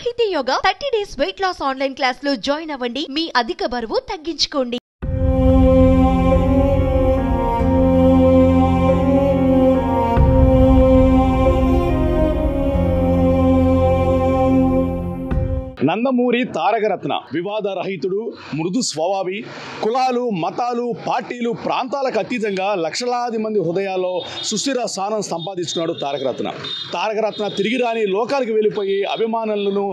Sahithi yoga thirty days weight loss online క్లాస్లో join అవ్వండి. మీ అధిక బరువు తగ్గించుకోండి. నందమూరి తారకరత్న. వివాద రహితుడు మృదు స్వభావి కులాలు మతాలు పార్టీలు ప్రాంతాలకు అతీతంగా లక్షలాది మంది హృదయాల్లో సుస్థిర స్థానం సంపాదించుకున్నాడు తారకరత్న. తారకరత్న తిరిగి రాని లోకాలకు వెళ్ళిపోయి అభిమానులను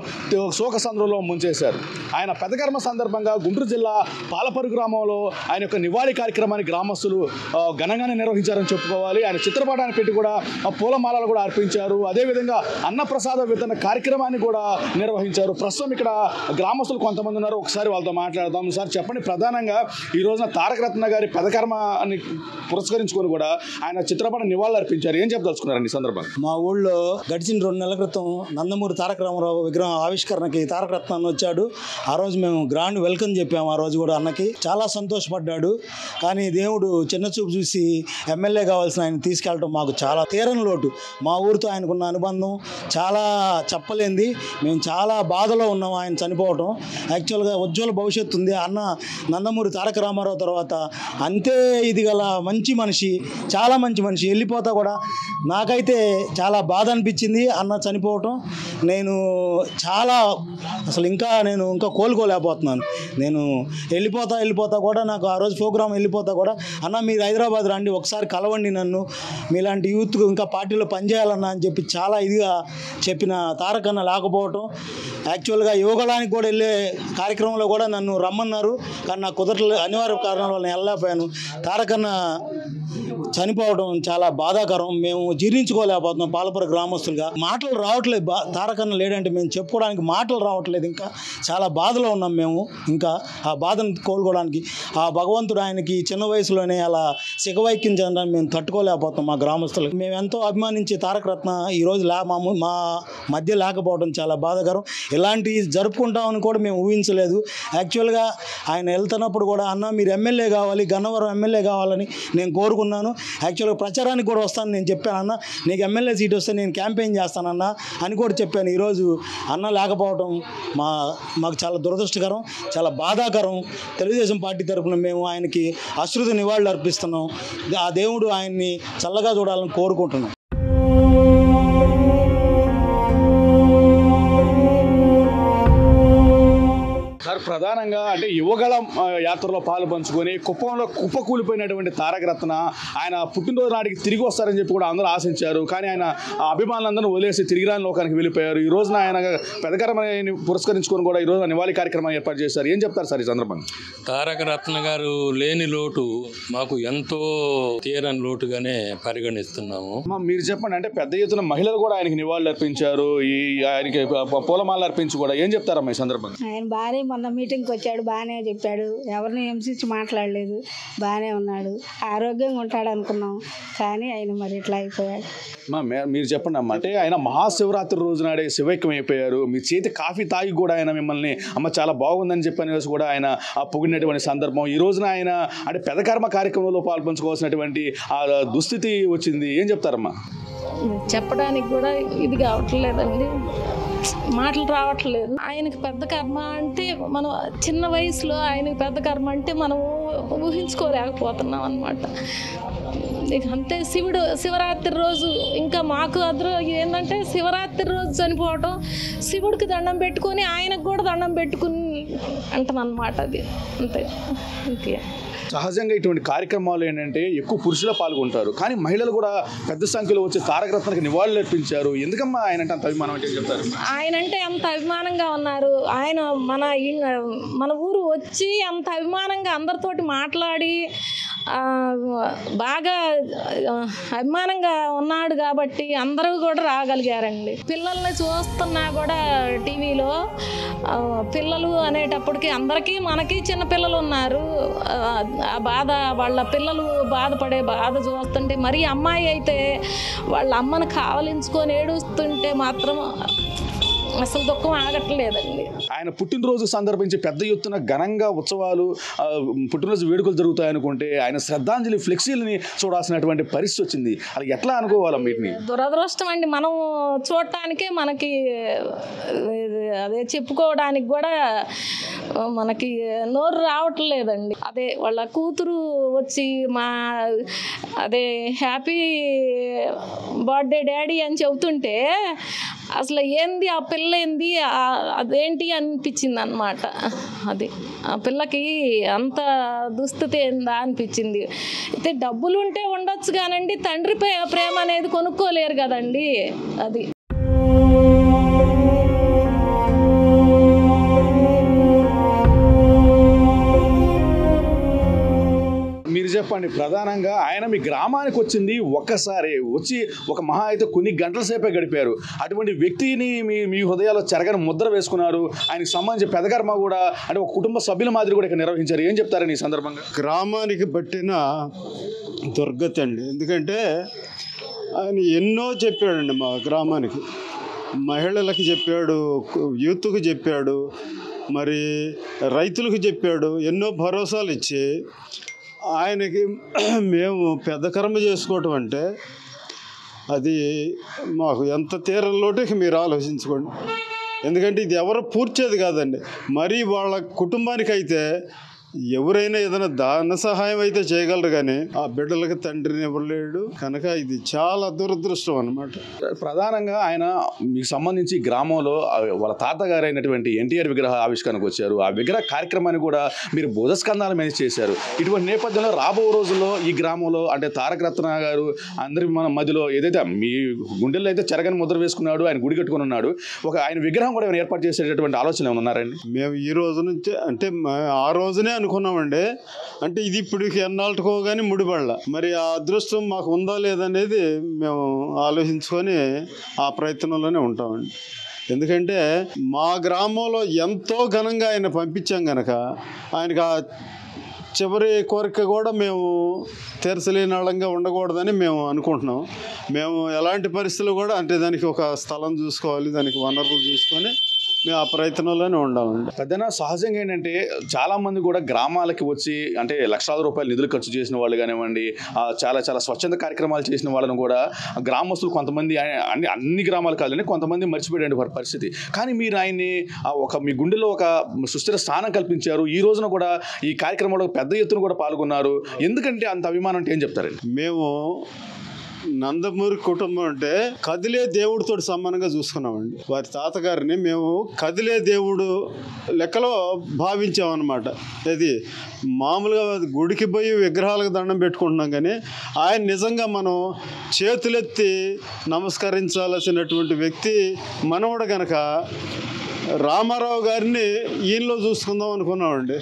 శోకసంద్రంలో ముంచేశారు. ఆయన పెదకర్మ సందర్భంగా గుంటూరు జిల్లా పాలపరు గ్రామంలో ఆయన యొక్క నివాళి కార్యక్రమాన్ని గ్రామస్తులు ఘనంగానే నిర్వహించారని చెప్పుకోవాలి. ఆయన చిత్రపటాన్ని పెట్టి కూడా పూలమాలలు కూడా అర్పించారు. అదేవిధంగా అన్నప్రసాద వితరణ కార్యక్రమాన్ని కూడా నిర్వహించారు. ప్రస్తుతం ఇక్కడ గ్రామస్తులు కొంతమంది ఉన్నారు. ఒకసారి వాళ్ళతో మాట్లాడదాం. సార్ చెప్పండి. ప్రధానంగా ఈ రోజున తారక రత్న గారి పెదకర్మని పురస్కరించుకొని కూడా ఆయన చిత్రపట నివాళులు అర్పించారు. ఏం చెప్పదలుచుకున్నారండి ఈ సందర్భంగా మా ఊళ్ళో గడిచిన రెండు నెలల క్రితం నందమూరి తారక రామారావు విగ్రహం ఆవిష్కరణకి తారక రత్న అన్న వచ్చాడు. ఆ రోజు మేము గ్రాండ్ వెల్కమ్ చెప్పాము. ఆ రోజు కూడా అన్నకి చాలా సంతోషపడ్డాడు. కానీ దేవుడు చిన్న చూపు చూసి ఎమ్మెల్యే కావాల్సిన ఆయన తీసుకెళ్ళడం మాకు చాలా తీరని లోటు. మా ఊరితో ఆయనకున్న అనుబంధం చాలా చెప్పలేంది. మేము చాలా బాధలో ఉన్నాం. ఆయన చనిపోవటం. యాక్చువల్గా ఉజ్వల భవిష్యత్తు ఉంది. అన్న నందమూరి తారక రామారావు తర్వాత అంతే ఇది గల మంచి మనిషి చాలా మంచి మనిషి. వెళ్ళిపోతా కూడా నాకైతే చాలా బాధ అనిపించింది అన్న చనిపోవటం. నేను చాలా అసలు ఇంకా నేను ఇంకా కోలుకోలేకపోతున్నాను. నేను వెళ్ళిపోతా వెళ్ళిపోతా కూడా నాకు ఆ రోజు ప్రోగ్రామ్ వెళ్ళిపోతా కూడా అన్న మీరు హైదరాబాద్ రండి ఒకసారి కలవండి నన్ను. మీలాంటి యూత్కు ఇంకా పార్టీలో పనిచేయాలన్నా అని చెప్పి చాలా ఇదిగా చెప్పిన తారకన్న లేకపోవటం. యాక్చువల్గా యువగలానికి కూడా వెళ్ళే కార్యక్రమంలో కూడా నన్ను రమ్మన్నారు. కానీ నాకు కుదరలే అనివార్య కారణాల వల్ల నేను వెళ్ళలేకపోయాను. తారకన్న చనిపోవడం చాలా బాధాకరం. మేము జీర్ణించుకోలేకపోతున్నాం పాలపుర గ్రామస్తులుగా. మాటలు రావట్లేదు. బా తారకన్న లేడంటే మేము చెప్పుకోవడానికి మాటలు రావట్లేదు. ఇంకా చాలా బాధలో ఉన్నాం మేము. ఇంకా ఆ బాధను కోలుకోవడానికి ఆ భగవంతుడు ఆయనకి చిన్న వయసులోనే అలా సిగవైక్యం చెందడానికి మేము తట్టుకోలేకపోతున్నాం మా గ్రామస్తులు. మేము ఎంతో అభిమానించే తారకరత్న ఈరోజు లే మా మా మధ్య లేకపోవడం చాలా బాధాకరం. ఇలాంటివి జరుపుకుంటామని కూడా మేము ఊహించలేదు. యాక్చువల్గా ఆయన వెళ్తున్నప్పుడు కూడా అన్న మీరు ఎమ్మెల్యే కావాలి గన్నవరం ఎమ్మెల్యే కావాలని నేను కోరుకున్నాను. యాక్చువల్గా ప్రచారానికి కూడా వస్తాను. నేను చెప్పాను అన్న. నీకు ఎమ్మెల్యే సీట్ వస్తే నేను క్యాంపెయిన్ చేస్తానన్న అని కూడా చెప్పాను. ఈరోజు అన్న లేకపోవడం మా మాకు చాలా దురదృష్టకరం చాలా బాధాకరం. తెలుగుదేశం పార్టీ తరఫున మేము ఆయనకి అశ్రుత నివాళులు అర్పిస్తున్నాం. ఆ దేవుడు ఆయన్ని చల్లగా చూడాలని కోరుకుంటున్నాం. ప్రధానంగా అంటే యువగళం ఆ, యాత్రలో పాలు పంచుకొని కుప్పంలో కుప్పకూలిపోయినటువంటి తారక రత్న ఆయన పుట్టినరోజు నాటికి తిరిగి వస్తారని చెప్పి కూడా అందరూ ఆశించారు. కానీ ఆయన ఆ అభిమానులందరూ వదిలేసి తిరిగి రాని లోకానికి వెళ్ళిపోయారు. ఈ రోజున ఆయన పెదకరమని పురస్కరించుకొని కూడా ఈ రోజు నివాళి కార్యక్రమం ఏర్పాటు చేశారు. ఏం చెప్తారు సార్ ఈ సందర్భంగా? తారక రత్న గారు లేని లోటు మాకు ఎంతో తీరని లోటుగానే పరిగణిస్తున్నాము. అమ్మా, మీరు చెప్పండి అంటే పెద్ద ఎత్తున మహిళలు కూడా ఆయనకి నివాళులు అర్పించారు ఈ ఆయనకి పూలమాలలు అర్పించి కూడా ఏం చెప్తారమ్మా ఈ సందర్భంగా? ఆయన బాగానే మొన్న మీటింగ్కి వచ్చాడు బాగానే చెప్పాడు. ఎవరిని హింసించి మాట్లాడలేదు బాగానే ఉన్నాడు. ఆరోగ్యంగా ఉంటాడు అనుకున్నాం కానీ ఆయన మరి ఇట్లా అయిపోయాడు. మీరు చెప్పండి అమ్మ. అంటే ఆయన మహాశివరాత్రి రోజు నాడే శివైక్యం అయిపోయారు మీ చేతి కాఫీ తాగి కూడా ఆయన మిమ్మల్ని అమ్మ చాలా బాగుందని చెప్పని కూడా ఆయన ఆ పొగిడినటువంటి సందర్భం. ఈ రోజున ఆయన అంటే పెదకర్మ కార్యక్రమంలో పాల్పంచుకోవాల్సినటువంటి ఆ దుస్థితి వచ్చింది. ఏం చెప్తారమ్మా? చెప్పడానికి కూడా ఇది కావట్లేదండి. మాటలు రావట్లేదు. ఆయనకి పెద్ద కర్మ అంటే మనం చిన్న వయసులో ఆయనకి పెద్ద కర్మ అంటే మనం ఊహించుకోలేకపోతున్నాం అనమాట అంతే శివుడు శివరాత్రి రోజు ఇంకా మాకు అదృ ఏంటంటే శివరాత్రి రోజు చనిపోవటం శివుడికి దండం పెట్టుకొని ఆయనకు కూడా దండం పెట్టుకుని అంటాం అనమాట అది. అంతే. ఇంకే. సహజంగా ఇటువంటి కార్యక్రమాలు ఏంటంటే ఎక్కువ పురుషులు పాల్గొంటారు. కానీ మహిళలు కూడా పెద్ద సంఖ్యలో వచ్చి తారక రత్నకి నివాళులు అర్పించారు. ఎందుకమ్మా ఆయన అంటే అంత అభిమానం అంటే చెప్తారు? ఆయన అంటే అంత అభిమానంగా ఉన్నారు. ఆయన మన మన ఊరు వచ్చి అంత అభిమానంగా అందరితోటి మాట్లాడి బాగా అభిమానంగా ఉన్నాడు కాబట్టి అందరూ కూడా రాగలిగారండి. పిల్లల్ని చూస్తున్నా కూడా టీవీలో పిల్లలు అనేటప్పటికి అందరికీ మనకి చిన్న పిల్లలు ఉన్నారు. ఆ, బాధ వాళ్ళ పిల్లలు బాధపడే బాధ చూస్తుంటే మరి అమ్మాయి అయితే వాళ్ళ అమ్మను కావలించుకొని ఏడుస్తుంటే మాత్రం అసలు దుఃఖం ఆగట్లేదండి. ఆయన పుట్టినరోజు సందర్భించి పెద్ద ఎత్తున ఘనంగా ఉత్సవాలు పుట్టినరోజు వేడుకలు జరుగుతాయనుకుంటే ఆయన శ్రద్ధాంజలి ఫ్లెక్సీలని చూడాల్సినటువంటి పరిస్థితి వచ్చింది. అది ఎట్లా అనుకోవాలి వీటిని దురదృష్టం అండి. మనం చూడటానికే మనకి అదే చెప్పుకోవడానికి కూడా మనకి నోరు రావట్లేదండి. అదే వాళ్ళ కూతురు వచ్చి మా అదే హ్యాపీ బర్త్డే డాడీ అని చెబుతుంటే అసలు ఏంది ఆ పిల్ల ఏంది అదేంటి అనిపించింది అనమాట అది ఆ పిల్లకి అంత దుస్థితి ఏందా అనిపించింది. అయితే డబ్బులు ఉంటే ఉండొచ్చు కానండి తండ్రి ప్రేమ అనేది కొనుక్కోలేరు కదండి. అది చెప్పండి. ప్రధానంగా ఆయన మీ గ్రామానికి వచ్చింది ఒక్కసారి వచ్చి ఒక మహా అయితే కొన్ని గంటల సేపే గడిపారు. అటువంటి వ్యక్తిని మీ మీ హృదయాల్లో చెరగని ముద్ర వేసుకున్నారు. ఆయనకి సంబంధించి పెదకర్మ కూడా అంటే ఒక కుటుంబ సభ్యుల మాదిరి కూడా ఇక్కడ నిర్వహించారు. ఏం చెప్తారని ఈ సందర్భంగా? గ్రామానికి పట్టిన దుర్గతి అండి. ఎందుకంటే ఆయన ఎన్నో చెప్పాడండి మా గ్రామానికి. మహిళలకు చెప్పాడు యూత్కు చెప్పాడు మరి రైతులకు చెప్పాడు ఎన్నో భరోసాలు ఇచ్చి ఆయనకి మేము పెద్ద కర్మ చేసుకోవటం అంటే అది మాకు ఎంత తీరంలోటే మీరు ఆలోచించుకోండి. ఎందుకంటే ఇది ఎవరు పూర్చేది కాదండి. మరి వాళ్ళ కుటుంబానికైతే ఎవరైనా ఏదైనా దాన సహాయం అయితే చేయగలరు కానీ ఆ బిడ్డలకు తండ్రిని ఇవ్వలేడు. కనుక ఇది చాలా దురదృష్టం అన్నమాట. ప్రధానంగా ఆయన మీకు సంబంధించి గ్రామంలో వాళ్ళ తాతగారు అయినటువంటి ఎన్టీఆర్ విగ్రహ ఆవిష్కరణకు వచ్చారు. ఆ విగ్రహ కార్యక్రమాన్ని కూడా మీరు బుధస్కంధాల మీద చేశారు. ఇటువంటి నేపథ్యంలో రాబో రోజుల్లో ఈ గ్రామంలో అంటే తారక రత్న గారు అందరి మన మధ్యలో ఏదైతే మీ గుండెల్లో అయితే చెరగని ముద్ర వేసుకున్నాడు ఆయన గుడి కట్టుకుని ఉన్నాడు. ఒక ఆయన విగ్రహం కూడా ఏమైనా ఏర్పాటు చేసేటటువంటి ఆలోచన ఏమైనా ఉన్నారండి మేము ఈ రోజు నుంచి అంటే ఆ రోజునే అనుకున్నామండి. అంటే ఇది ఇప్పుడు ఎన్నాళ్ళకో కానీ ముడిపడల. మరి ఆ అదృష్టం మాకు ఉందా లేదనేది మేము ఆలోచించుకొని ఆ ప్రయత్నంలోనే ఉంటామండి. ఎందుకంటే మా గ్రామంలో ఎంతో ఘనంగా ఆయన పంపించాం గనక ఆయనకు ఆ చివరి కోరిక కూడా మేము తీర్చలేని వాళ్ళంగా ఉండకూడదని మేము అనుకుంటున్నాం. మేము ఎలాంటి పరిస్థితులు కూడా అంటే దానికి ఒక స్థలం చూసుకోవాలి దానికి వనరులు చూసుకొని మేము ఆ ప్రయత్నంలోనే ఉండామండి పెద్దన సహజంగా ఏంటంటే చాలా మంది కూడా గ్రామాలకి వచ్చి అంటే లక్షలాది రూపాయలు నిధులు ఖర్చు చేసిన వాళ్ళు కానివ్వండి చాలా చాలా స్వచ్ఛంద కార్యక్రమాలు చేసిన వాళ్ళను కూడా గ్రామస్తులు కొంతమంది అన్ని అన్ని గ్రామాలు కాదని కొంతమంది మర్చిపోయాడు వారి పరిస్థితి. కానీ మీరు ఆయన్ని ఆ, ఒక మీ గుండెలో ఒక సుస్థిర స్థానం కల్పించారు ఈ రోజున కూడా ఈ కార్యక్రమంలో పెద్ద ఎత్తున కూడా పాల్గొన్నారు. ఎందుకంటే అంత అభిమానం అంటే ఏం చెప్తారండి? మేము నందమూరి కుటుంబం అంటే కదిలే దేవుడితో సమానంగా చూసుకున్నామండి. వారి తాతగారిని మేము కదిలే దేవుడు లెక్కలో భావించామన్నమాట. ఇది మామూలుగా గుడికి పోయి విగ్రహాలకు దండం పెట్టుకుంటున్నాం కానీ ఆయన నిజంగా మనం చేతులెత్తి నమస్కరించాల్సినటువంటి వ్యక్తి మనవడు కనుక రామారావు గారిని ఈయనలో చూసుకుందాం అనుకున్నామండి.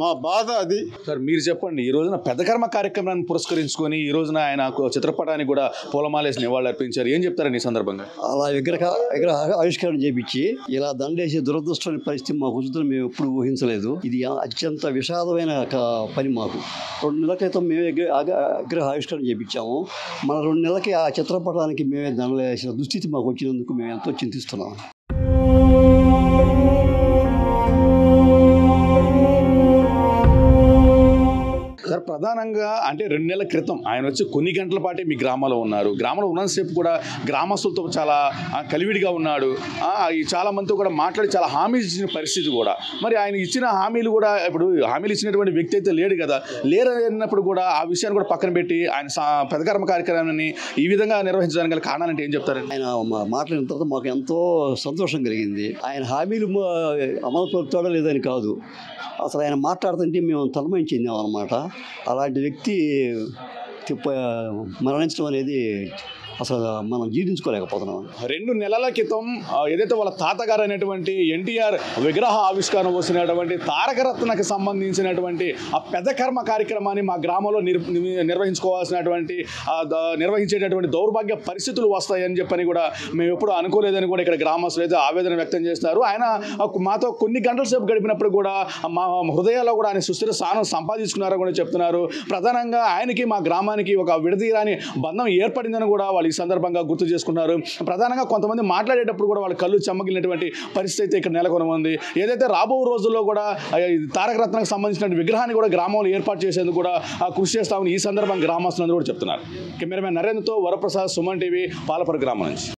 మా బాధ అది. సార్ మీరు చెప్పండి ఈ రోజున పెద్ద కర్మ కార్యక్రమాన్ని పురస్కరించుకొని ఈ రోజున ఆయన ఒక చిత్రపటానికి కూడా పూలమాలేసి నివాళులు అర్పించారు. ఏం చెప్తారండి ఈ సందర్భంగా? అలా విగ్రహ విగ్రహ ఆవిష్కరణ చేపించి ఇలా దండేసే దురదృష్టమైన పరిస్థితి మాకు వస్తుందని మేము ఎప్పుడు ఊహించలేదు. ఇది అత్యంత విషాదమైన ఒక పని మాకు. రెండు నెలల క్రితం మేము విగ్రహ ఆవిష్కరణ చేపించాము. మన రెండు నెలలకి ఆ చిత్రపటానికి మేమే దండలేసిన దుస్థితి మాకు వచ్చినందుకు మేము ఎంతో చింతిస్తున్నాం. అంటే రెండు నెలల క్రితం ఆయన వచ్చి కొన్ని గంటల పాటే మీ గ్రామంలో ఉన్నారు. గ్రామంలో ఉన్నంతసేపు కూడా గ్రామస్తులతో చాలా కలివిడిగా ఉన్నాడు. చాలా మందితో కూడా మాట్లాడి చాలా హామీలు ఇచ్చిన పరిస్థితి కూడా. మరి ఆయన ఇచ్చిన హామీలు కూడా ఇప్పుడు హామీలు ఇచ్చినటువంటి వ్యక్తి అయితే లేడు కదా. లేరన్నప్పుడు కూడా ఆ విషయాన్ని కూడా పక్కన పెట్టి ఆయన సా- పెదకర్మ కార్యక్రమాన్ని ఈ విధంగా నిర్వహించడానికి గల కారణాలంటే? ఏం చెప్తారండి ఆయన మాట్లాడిన తర్వాత మాకు ఎంతో సంతోషం కలిగింది. ఆయన హామీలు అమలు పరుతాడో లేదని కాదు. అసలు ఆయన మాట్లాడుతుంటే మేము తలమయం చెందాం అనమాట అలాంటి వ్యక్తి Valeu! మరణించడం అనేది అసలు మనం జీర్ణించుకోలేకపోతున్నాం. రెండు నెలల క్రితం ఏదైతే వాళ్ళ తాతగారు అనేటువంటి ఎన్టీఆర్ విగ్రహ ఆవిష్కరణ వచ్చినటువంటి తారకరత్నకి సంబంధించినటువంటి ఆ పెద్ద కర్మ కార్యక్రమాన్ని మా గ్రామంలో నిర్ నిర్వహించుకోవాల్సినటువంటి నిర్వహించేటటువంటి దౌర్భాగ్య పరిస్థితులు వస్తాయని చెప్పని కూడా మేము ఎప్పుడు అనుకోలేదని కూడా ఇక్కడ గ్రామస్తులు అయితే ఆవేదన వ్యక్తం చేస్తారు. ఆయన మాతో కొన్ని గంటల సేపు గడిపినప్పుడు కూడా మా హృదయాల్లో కూడా ఆయన సుస్థిర స్థానం సంపాదించుకున్నారని కూడా చెప్తున్నారు. ప్రధానంగా ఆయనకి మా గ్రామ కుటుంబానికి ఒక విడదీరాని బంధం ఏర్పడిందని కూడా వాళ్ళు ఈ సందర్భంగా గుర్తు చేసుకున్నారు. ప్రధానంగా కొంతమంది మాట్లాడేటప్పుడు కూడా వాళ్ళ కళ్ళు చెమ్మగిలినటువంటి పరిస్థితి అయితే ఇక్కడ నెలకొని ఉంది ఏదైతే రాబో రోజుల్లో కూడా తారక రత్నకు సంబంధించిన విగ్రహాన్ని కూడా గ్రామంలో ఏర్పాటు చేసేందుకు కూడా కృషి చేస్తామని ఈ సందర్భంగా గ్రామస్తులందరూ కూడా చెప్తున్నారు. కెమెరామెన్ నరేంద్రతో వరప్రసాద్ సుమన్ టీవీ పాలపర గ్రామం నుంచి.